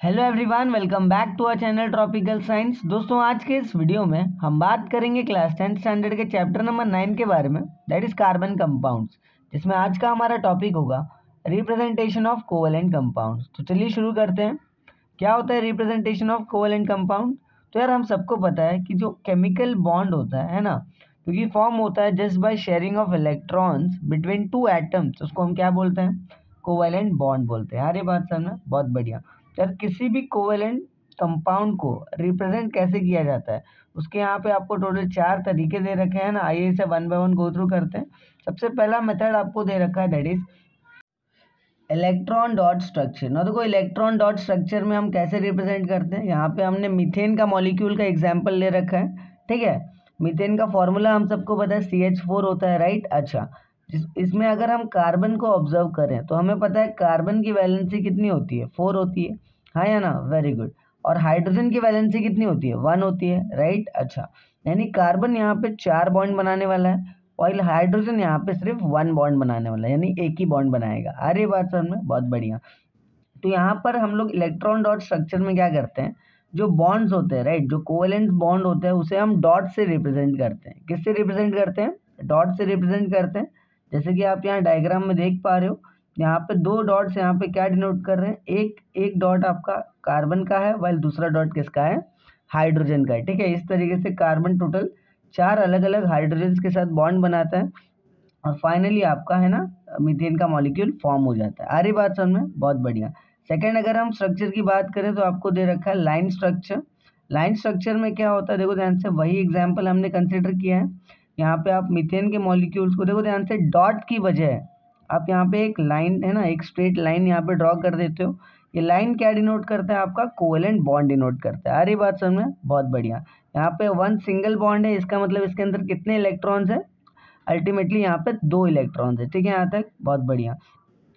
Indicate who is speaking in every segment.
Speaker 1: Hello everyone welcome back to our channel tropical science दोस्तों, आज के इस वीडियो में हम बात करेंगे क्लास टेंथ स्टैंडर्ड के चैप्टर नंबर नाइन के बारे में दैट इज़ कार्बन कंपाउंड्स जिसमें आज का हमारा टॉपिक होगा रिप्रेजेंटेशन ऑफ़ कोवलेंट कंपाउंड्स तो चलिए शुरू करते हैं। क्या होता है रिप्रेजेंटेशन ऑफ़ कोवलेंट कंपाउंड तो यार, हम सबको पता है कि जो केमिकल बॉन्ड होता है है ना? क्योंकि फॉर्म होता है just by sharing of electrons between two atoms उसको हम क्या बोलते हैं? कोवेलेंट बॉन्ड बोलते हैं। यार, ये बात समझना बहुत बढ़िया। यार किसी भी कोवेलेंट कंपाउंड को रिप्रेजेंट कैसे किया जाता है? उसके यहाँ पे आपको टोटल चार तरीके दे रखे हैं ना, आइए इसे one by one go through करते हैं। सबसे पहला मेथड आपको दे रखा है that is electron dot structure ना देखो इलेक्ट्रॉन डॉट स्ट्रक्चर में हम कैसे रिप्रेजेंट करते हैं? यहाँ पे हमने मीथेन का मॉलिक्यूल का एग्ज़ाम्पल ले रखा है, ठीक है? मीथेन का फॉर्मूला हम सबको पता है सी एच फोर होता है राइट अच्छा। जिस इसमें अगर हम कार्बन को ऑब्ज़र्व करें तो हमें पता है कार्बन की वैलेंसी कितनी होती है? फोर होती है। हाँ या ना? वेरी गुड और हाइड्रोजन की वैलेंसी कितनी होती है? वन होती है राइट अच्छा। यानी कार्बन यहाँ पे चार बॉन्ड बनाने वाला है और हाइड्रोजन यहाँ पे सिर्फ़ वन बॉन्ड बनाने वाला है, यानी एक ही बॉन्ड बनाएगा। अरे बात समझ में? बहुत बढ़िया। तो यहाँ पर हम लोग इलेक्ट्रॉन डॉट स्ट्रक्चर में क्या करते हैं? जो बॉन्ड्स होते हैं राइट जो कोवेलेंट बॉन्ड होते हैं, उसे हम डॉट से रिप्रेजेंट करते हैं। किससे रिप्रेजेंट करते हैं? डॉट से रिप्रेजेंट करते हैं। जैसे कि आप यहाँ डायग्राम में देख पा रहे हो, यहाँ पे दो डॉट्स यहाँ पे क्या डिनोट कर रहे हैं? एक एक डॉट आपका कार्बन का है वाइल दूसरा डॉट किसका है? हाइड्रोजन का है, ठीक है? इस तरीके से कार्बन टोटल चार अलग अलग हाइड्रोजन के साथ बॉन्ड बनाता है और फाइनली आपका है ना मिथेन का मॉलिक्यूल फॉर्म हो जाता है। आ रही बात समझ में? बहुत बढ़िया। सेकेंड अगर हम स्ट्रक्चर की बात करें तो आपको दे रखा है लाइन स्ट्रक्चर लाइन स्ट्रक्चर में क्या होता है? देखो ध्यान से, वही एग्ज़ाम्पल हमने कंसिडर किया है। यहाँ पे आप मिथेन के मॉलिक्यूल्स को देखो, ध्यान से डॉट की वजह आप यहाँ पे एक लाइन है ना, एक स्ट्रेट लाइन यहाँ पे ड्रॉ कर देते हो। ये लाइन क्या डिनोट करता है? आपका कोवेलेंट बॉन्ड डिनोट करता है। अरे बात समझ में? बहुत बढ़िया। यहाँ पे वन सिंगल बॉन्ड है, इसका मतलब इसके अंदर कितने इलेक्ट्रॉन्स है? अल्टीमेटली यहाँ पे दो इलेक्ट्रॉन्स है। ठीक है, यहाँ तक? बहुत बढ़िया।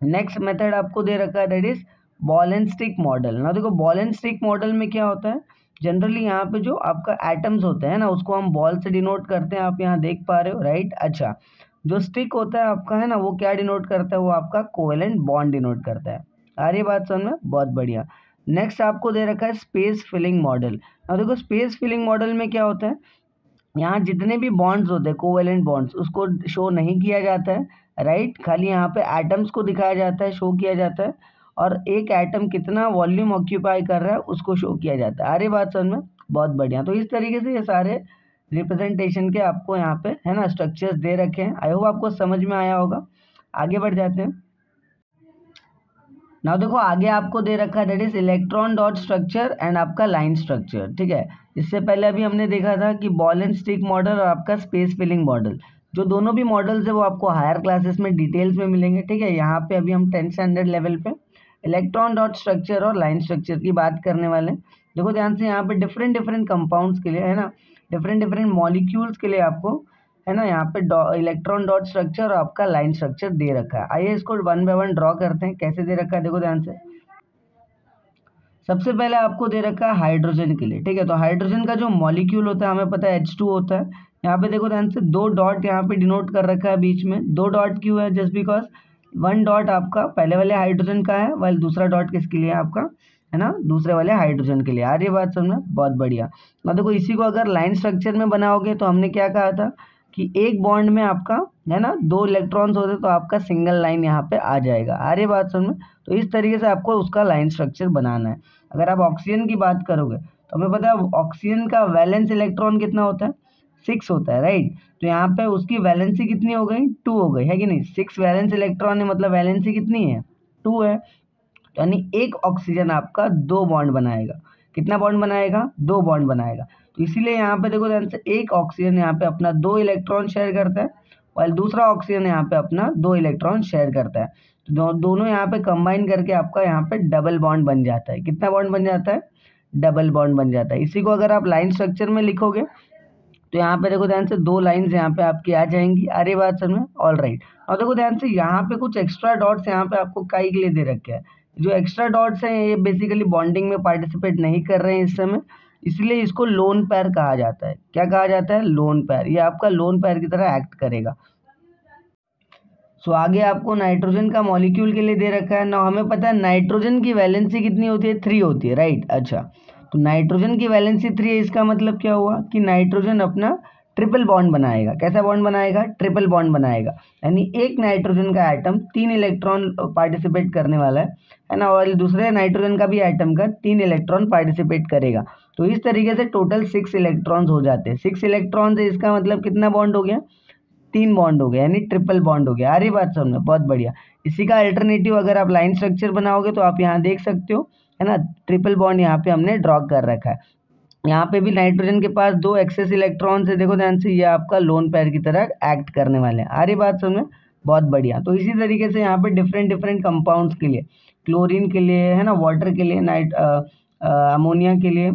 Speaker 1: नेक्स्ट मेथड आपको दे रखा है that is ball and stick model ना देखो बॉल एंड स्टिक मॉडल में क्या होता है? जनरली यहाँ पे जो आपका एटम्स होते हैं ना, उसको हम बॉल से डिनोट करते हैं, आप यहाँ देख पा रहे हो राइट अच्छा जो स्टिक होता है आपका, है ना, वो क्या डिनोट करता है? वो आपका कोवेलेंट बॉन्ड डिनोट करता है। आ रही बात समझ में? बहुत बढ़िया। नेक्स्ट आपको दे रखा है स्पेस फिलिंग मॉडल अब देखो स्पेस फिलिंग मॉडल में क्या होता है? यहाँ जितने भी बॉन्ड्स होते हैं कोवेलेंट बॉन्ड्स उसको शो नहीं किया जाता है राइट खाली यहाँ पे एटम्स को दिखाया जाता है शो किया जाता है। और एक एटम कितना वॉल्यूम ऑक्यूपाई कर रहा है, उसको शो किया जाता है। अरे बात समझ में बहुत बढ़िया। तो इस तरीके से ये सारे रिप्रेजेंटेशन के आपको यहाँ पे, है ना स्ट्रक्चर्स दे रखे हैं। आई होप आपको समझ में आया होगा। आगे बढ़ जाते हैं। ना देखो, आगे आपको दे रखा है that is electron dot structure and आपका लाइन स्ट्रक्चर ठीक है? इससे पहले अभी हमने देखा था कि बॉल एंड स्टिक मॉडल और आपका स्पेस फिलिंग मॉडल जो दोनों भी मॉडल्स है, वो आपको हायर क्लासेस में डिटेल्स में मिलेंगे, ठीक है? यहाँ पे अभी हम टेंथ स्टैंडर्ड लेवल पे इलेक्ट्रॉन डॉट स्ट्रक्चर और लाइन स्ट्रक्चर की बात करने वाले हैं। देखो ध्यान से यहाँ पे डिफरेंट डिफरेंट कंपाउंड्स के लिए, है ना? डिफरेंट डिफरेंट मॉलिक्यूल्स के लिए आपको, है ना, यहाँ पे इलेक्ट्रॉन डॉट स्ट्रक्चर और आपका लाइन स्ट्रक्चर दे रखा है। आइए इसको वन बाय वन ड्रॉ करते हैं। कैसे दे रखा है? देखो ध्यान से। सबसे पहले आपको दे रखा है हाइड्रोजन के लिए, ठीक है? तो हाइड्रोजन का जो मॉलिक्यूल होता है, हमें पता है एच टू होता है। यहाँ पे देखो ध्यान से दो डॉट यहाँ पे डिनोट कर रखा है बीच में। दो डॉट क्यों है? जस्ट बिकॉज़ वन डॉट आपका पहले वाले हाइड्रोजन का है वाले दूसरा डॉट किसके लिए है आपका? है ना? दूसरे वाले हाइड्रोजन के लिए। आ रही बात समझना बहुत बढ़िया। ना देखो, इसी को अगर लाइन स्ट्रक्चर में बनाओगे तो हमने क्या कहा था कि एक बॉन्ड में आपका, है ना, दो इलेक्ट्रॉन्स होते तो आपका सिंगल लाइन यहाँ पे आ जाएगा। रही बात समझ में तो इस तरीके से आपको उसका लाइन स्ट्रक्चर बनाना है। अगर आप ऑक्सीजन की बात करोगे तो हमें पता है ऑक्सीजन का वैलेंस इलेक्ट्रॉन कितना होता है? सिक्स होता है राइट तो यहाँ पे उसकी वैलेंसी कितनी हो गई? टू हो गई है कि नहीं? सिक्स वैलेंस इलेक्ट्रॉन है मतलब वैलेंसी कितनी है? टू है। यानी एक ऑक्सीजन आपका दो बॉन्ड बनाएगा। कितना बॉन्ड बनाएगा? दो बॉन्ड बनाएगा। तो इसीलिए यहाँ पे देखो ध्यान से एक ऑक्सीजन यहाँ पे अपना दो इलेक्ट्रॉन शेयर करता है और दूसरा ऑक्सीजन यहाँ पे अपना दो इलेक्ट्रॉन शेयर करता है। तो दो, दोनों यहाँ पे कंबाइन करके आपका यहाँ पे डबल बॉन्ड बन जाता है। कितना बॉन्ड बन जाता है? डबल बॉन्ड बन जाता है। इसी को अगर आप लाइन स्ट्रक्चर में लिखोगे तो यहाँ पे देखो ध्यान से दो लाइंस यहाँ पे आपकी आ जाएँगी। अरे बात समझ में ऑल राइट और देखो ध्यान से यहाँ पे कुछ एक्स्ट्रा डॉट्स यहाँ पे आपको काई के लिए दे रखे हैं। जो एक्स्ट्रा डॉट्स हैं, ये बेसिकली बॉन्डिंग में पार्टिसिपेट नहीं कर रहे हैं इस समय। इसलिए इसको लोन पैर कहा जाता है। क्या कहा जाता है? लोन पैर ये आपका लोन पैर की तरह एक्ट करेगा। सो आगे आपको नाइट्रोजन का मॉलिक्यूल के लिए दे रखा है। ना हमें पता है नाइट्रोजन की वैलेंसी कितनी होती है? थ्री होती है राइट अच्छा। तो नाइट्रोजन की वैलेंसी थ्री है, इसका मतलब क्या हुआ कि नाइट्रोजन अपना ट्रिपल बॉन्ड बनाएगा। कैसा बॉन्ड बनाएगा? ट्रिपल बॉन्ड बनाएगा। यानी एक नाइट्रोजन का आइटम तीन इलेक्ट्रॉन पार्टिसिपेट करने वाला है है ना? और दूसरे नाइट्रोजन का भी आइटम का तीन इलेक्ट्रॉन पार्टिसिपेट करेगा। तो इस तरीके से टोटल सिक्स इलेक्ट्रॉन्स हो जाते हैं। सिक्स इलेक्ट्रॉन से इसका मतलब कितना बॉन्ड हो गया? तीन बॉन्ड हो गया, यानी ट्रिपल बॉन्ड हो गया। रही बात समझ बहुत बढ़िया। इसी का अल्टरनेटिव अगर आप लाइन स्ट्रक्चर बनाओगे तो आप यहाँ देख सकते हो है ना? ट्रिपल बॉन्ड यहाँ पे हमने ड्रॉ कर रखा है। यहाँ पे भी नाइट्रोजन के पास दो एक्सेस इलेक्ट्रॉन है। देखो ध्यान से ये आपका लोन पैर की तरह एक्ट करने वाले हैं। आ रही बात समझ बहुत बढ़िया। तो इसी तरीके से यहाँ पे डिफरेंट डिफरेंट कंपाउंड्स के लिए क्लोरीन के लिए है ना? वाटर के लिए नाइट अमोनिया के लिए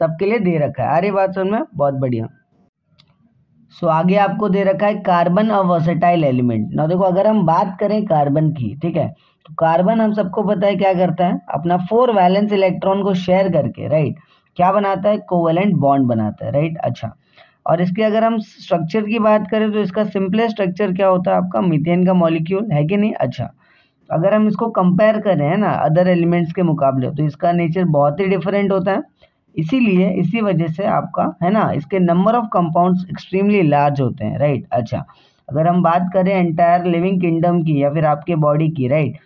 Speaker 1: सबके लिए दे रखा है। आ रही बात समझ में? बहुत बढ़िया। सो so, आगे आपको दे रखा है कार्बन अ वर्सेटाइल एलिमेंट ना देखो अगर हम बात करें कार्बन की ठीक है? तो कार्बन हम सबको पता है क्या करता है? अपना फोर वैलेंस इलेक्ट्रॉन को शेयर करके राइट क्या बनाता है? कोवेलेंट बॉन्ड बनाता है राइट अच्छा। और इसके अगर हम स्ट्रक्चर की बात करें तो इसका सिंपलेस्ट स्ट्रक्चर क्या होता है आपका? मिथेन का मॉलिक्यूल है कि नहीं? अच्छा। अगर हम इसको कंपेयर करें, है ना अदर एलिमेंट्स के मुकाबले तो इसका नेचर बहुत ही डिफरेंट होता है। इसीलिए, इसी वजह से आपका, है ना, इसके number of compounds extremely large होते हैं राइट अच्छा। अगर हम बात करें एंटायर लिविंग किंगडम की या फिर आपके बॉडी की राइट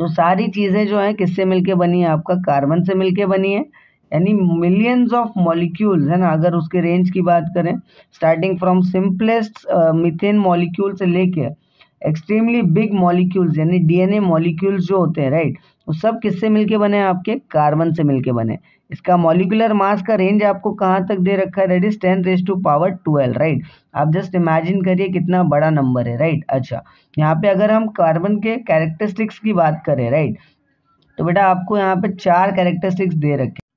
Speaker 1: तो सारी चीज़ें जो हैं किससे मिलके बनी है? आपका कार्बन से मिलके बनी है। यानी मिलियंस ऑफ़ मॉलिक्यूल्स है ना, अगर उसके रेंज की बात करें starting from simplest methane molecule से लेके एक्सट्रीमली बिग मॉलिक्यूल्स यानी डीएनए मॉलिक्यूल्स जो होते हैं राइट वो सब किससे मिलके बने आपके कार्बन से मिलके बने इसका मॉलिकुलर मास का रेंज आपको कहाँ तक दे रखा है? That is ten raise to power twelve right आप जस्ट इमेजिन करिए कितना बड़ा नंबर है राइट अच्छा यहाँ पे अगर हम कार्बन के कैरेक्टरिस्टिक्स की बात करें राइट तो बेटा आपको यहाँ पे चार कैरेक्टरिस्टिक्स दे रखे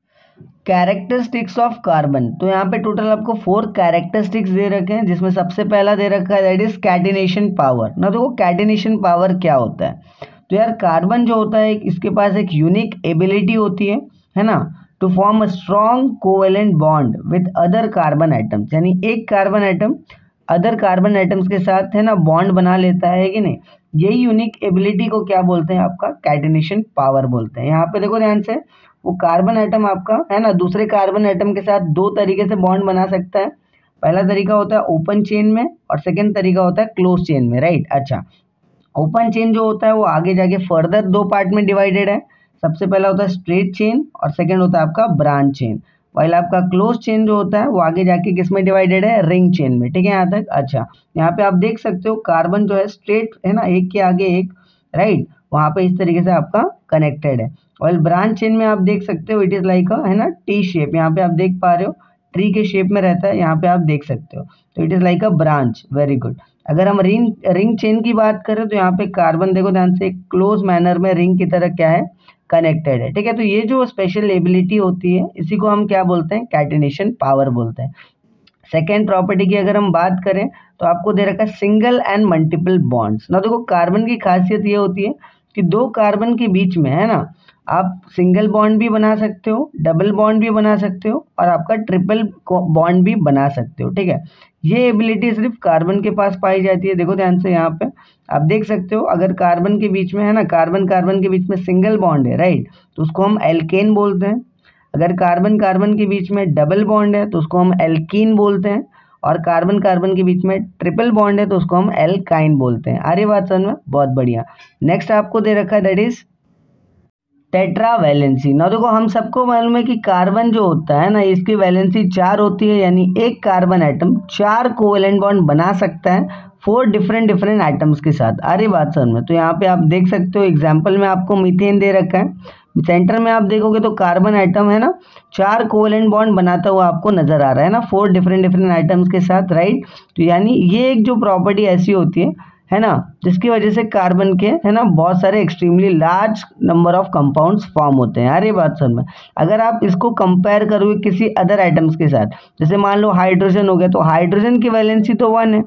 Speaker 1: कैरेक्टरिस्टिक्स ऑफ़ कार्बन तो यहाँ पे टोटल आपको फोर कैरेक्टरिस्टिक्स दे रखे हैं, जिसमें सबसे पहला दे रखा है दैट इज़ कैटिनेशन पावर ना देखो कैटिनेशन पावर क्या होता है? तो यार कार्बन जो होता है, इसके पास एक यूनिक एबिलिटी होती है है ना? To form a strong covalent bond with other carbon atoms यानी एक carbon atom other carbon atoms के साथ, है ना बॉन्ड बना लेता है कि नहीं? यही यूनिक एबिलिटी को क्या बोलते हैं? आपका कैटिनेशन पावर बोलते हैं। यहाँ पे देखो ध्यान से, वो कार्बन आइटम आपका, है ना, दूसरे कार्बन आइटम के साथ दो तरीके से बॉन्ड बना सकता है। पहला तरीका होता है ओपन चेन में और सेकेंड तरीका होता है क्लोज चेन में राइट अच्छा ओपन चेन जो होता है, वो आगे जाके फर्दर दो पार्ट में डिवाइडेड है। सबसे पहला होता है स्ट्रेट चेन और सेकेंड होता है आपका ब्रांच चेन वाइल आपका क्लोज चेन जो होता है, वो आगे जाके किसमें डिवाइडेड है? रिंग चेन में। ठीक है यहाँ तक? अच्छा। यहाँ पे आप देख सकते हो कार्बन जो है स्ट्रेट है ना, एक के आगे एक राइट वहाँ पे इस तरीके से आपका कनेक्टेड है। और ब्रांच चेन में आप देख सकते हो इट इज़ लाइक है ना टी शेप यहाँ पे आप देख पा रहे हो ट्री के शेप में रहता है, यहाँ पे आप देख सकते हो। तो it is like a branch very good अगर हम रिंग रिंग चेन की बात करें तो यहाँ पे कार्बन देखो ध्यान से क्लोज मैनर में रिंग की तरह क्या है? कनेक्टेड है। ठीक है? तो ये जो स्पेशल एबिलिटी होती है, इसी को हम क्या बोलते हैं? कैटिनेशन पावर बोलते हैं। सेकेंड प्रॉपर्टी की अगर हम बात करें तो आपको दे रखा है सिंगल एंड मल्टीपल बॉन्ड्स ना देखो कार्बन की खासियत ये होती है कि दो कार्बन के बीच में है ना आप सिंगल बॉन्ड भी बना सकते हो डबल बॉन्ड भी बना सकते हो और आपका ट्रिपल बॉन्ड भी बना सकते हो, ठीक है? ये एबिलिटी सिर्फ़ कार्बन के पास पाई जाती है। देखो ध्यान से यहाँ पे, आप देख सकते हो, अगर कार्बन के बीच में है ना कार्बन कार्बन के बीच में सिंगल बॉन्ड है राइट तो उसको हम एल्केन बोलते हैं। अगर कार्बन कार्बन के बीच में डबल बॉन्ड है तो उसको हम एल्कीन बोलते हैं। और कार्बन कार्बन के बीच में ट्रिपल बॉन्ड है तो उसको हम एल्काइन बोलते हैं। अरे बात समझ में बहुत बढ़िया। नेक्स्ट आपको दे रखा है दैट इज़ टेट्रा वैलेंसी ना देखो, हम सबको मालूम है कि कार्बन जो होता है ना, इसकी वैलेंसी चार होती है, यानी एक कार्बन आइटम चार कोवेलेंट बॉन्ड बना सकता है फोर डिफरेंट डिफरेंट आइटम्स के साथ। अरे बात समझ में? तो यहाँ पे आप देख सकते हो एग्ज़ाम्पल में आपको मीथेन दे रखा है। सेंटर में आप देखोगे तो कार्बन आइटम है ना, चार कोवेलेंट बॉन्ड बनाता हुआ आपको नज़र आ रहा है ना फोर डिफरेंट डिफरेंट आइटम्स के साथ राइट तो यानी ये एक जो प्रॉपर्टी ऐसी होती है है ना? जिसकी वजह से कार्बन के, है ना, बहुत सारे extremely large number of compounds form होते हैं। अरे बात सुन में। अगर आप इसको कंपेयर करोगे किसी अदर आइटम्स के साथ, जैसे मान लो हाइड्रोजन हो गया तो हाइड्रोजन की वैलेंसी तो वन है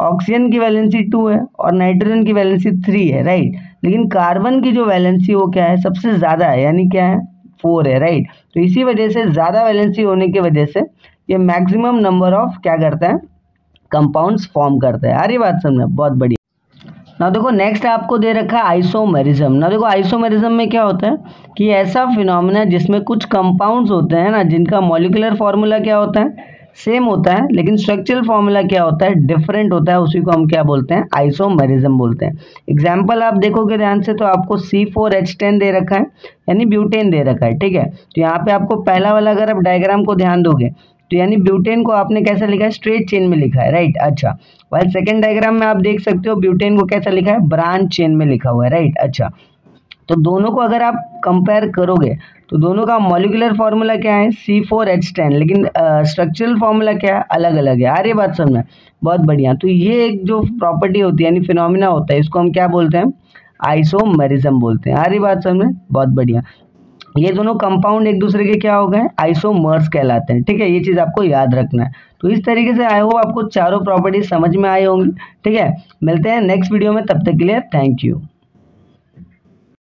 Speaker 1: ऑक्सीजन की वैलेंसी टू है, और नाइट्रोजन की वैलेंसी थ्री है राइट लेकिन कार्बन की जो वैलेंसी वो क्या है? सबसे ज़्यादा है, यानी क्या है? फोर है राइट तो इसी वजह से ज़्यादा वैलेंसी होने की वजह से ये मैक्सिमम नंबर ऑफ़ क्या करता है? कंपाउंड्स फॉर्म करते हैं। अरे बात समझ बहुत बढ़िया। ना देखो नेक्स्ट आपको दे रखा है आइसोमेरिज्म ना देखो आइसोमेरिज्म में क्या होता है कि ऐसा फिनोमिना जिसमें कुछ कंपाउंड्स होते हैं ना, जिनका मॉलिकुलर फॉर्मूला क्या होता है? सेम होता है, लेकिन स्ट्रक्चरल फॉर्मूला क्या होता है? डिफरेंट होता है, उसी को हम क्या बोलते हैं? आइसोमेरिज्म बोलते हैं। एग्ज़ाम्पल आप देखोगे ध्यान से तो आपको सी फोर एच टेन दे रखा है, यानी ब्यूटेन दे रखा है, ठीक है? तो यहाँ पे आपको पहला वाला अगर आप डायग्राम को ध्यान दोगे तो यानी ब्यूटेन को आपने कैसा लिखा है? स्ट्रेट चेन में लिखा है राइट अच्छा। वाइल सेकेंड डायग्राम में आप देख सकते हो, ब्यूटेन को कैसा लिखा है? ब्रांच चेन में लिखा हुआ है राइट अच्छा। तो दोनों को अगर आप कंपेयर करोगे तो दोनों का मॉलिकुलर फॉर्मूला क्या है? सी फोर एच टेन लेकिन स्ट्रक्चरल फॉर्मूला क्या है? अलग अलग है। आ रही बात समझ बहुत बढ़िया। तो ये एक जो प्रॉपर्टी होती है, यानी फिनोमिना होता है, इसको हम क्या बोलते हैं? आइसोमेरिज्म बोलते हैं। आ रही बात समझ में? बहुत बढ़िया। ये दोनों कंपाउंड एक दूसरे के क्या हो गए आइसोमर्स कहलाते हैं। ठीक है, ये चीज़ आपको याद रखना है। तो इस तरीके से आई होप आपको चारों प्रॉपर्टी समझ में आई होंगी। ठीक है, मिलते हैं नेक्स्ट वीडियो में, तब तक के लिए थैंक यू